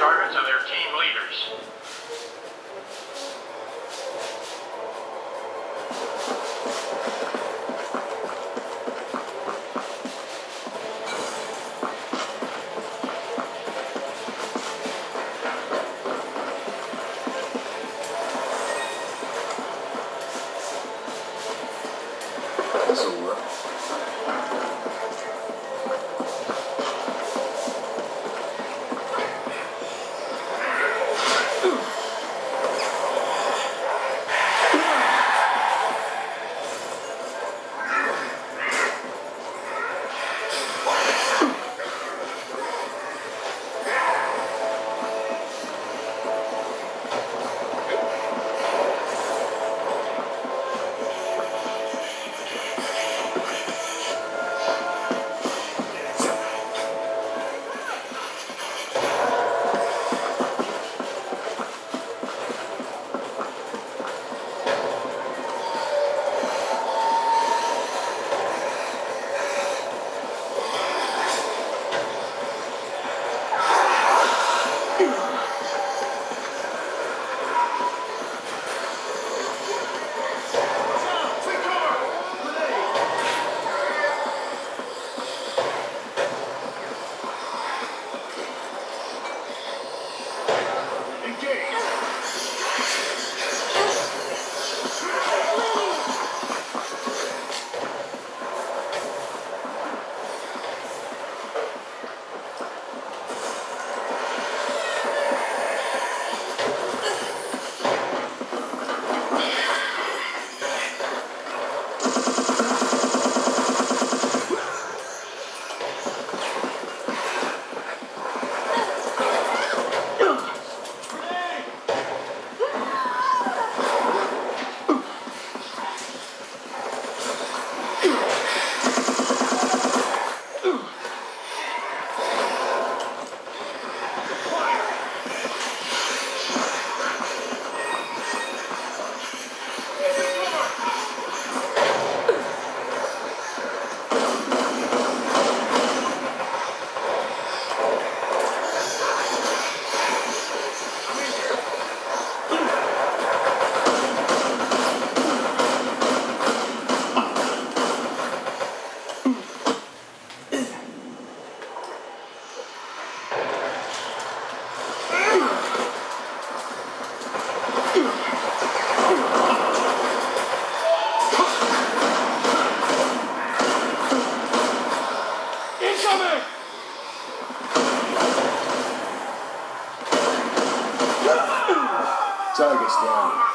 targets their team leaders. This'll work. Target's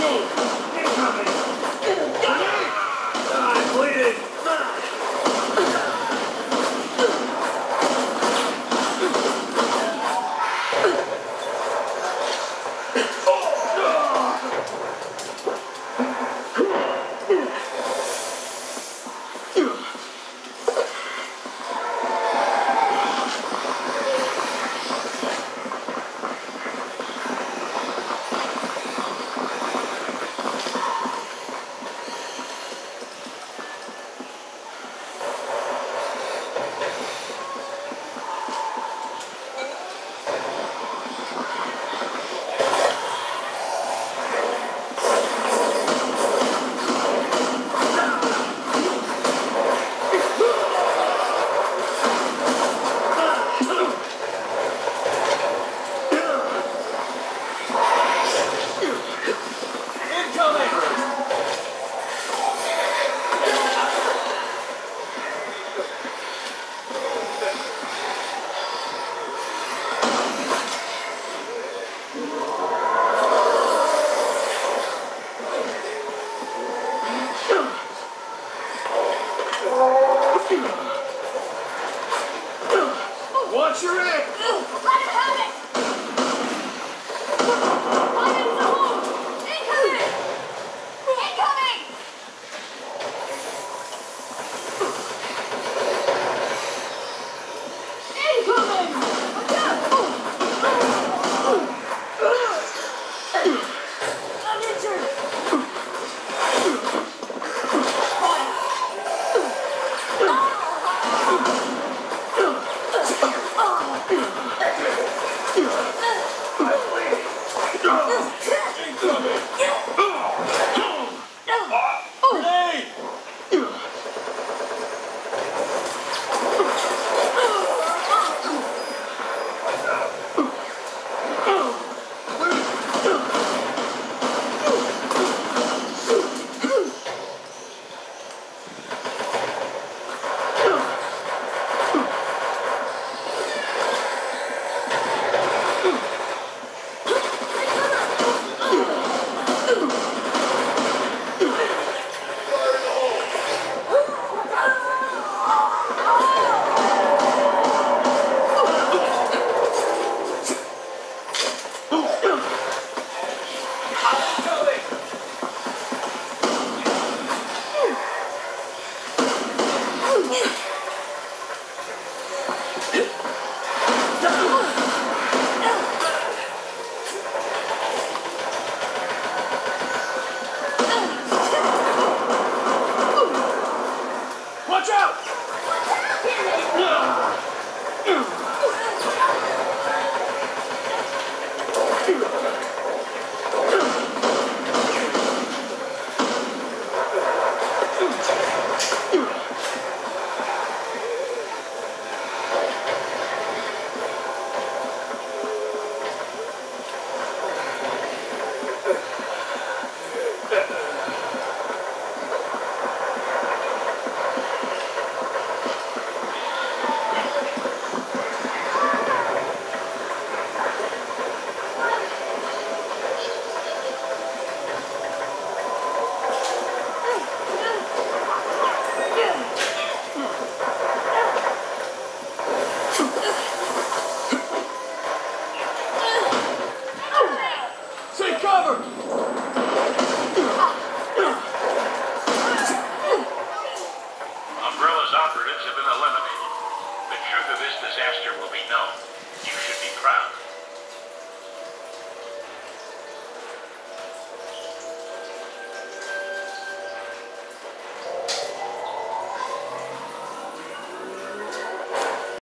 I'm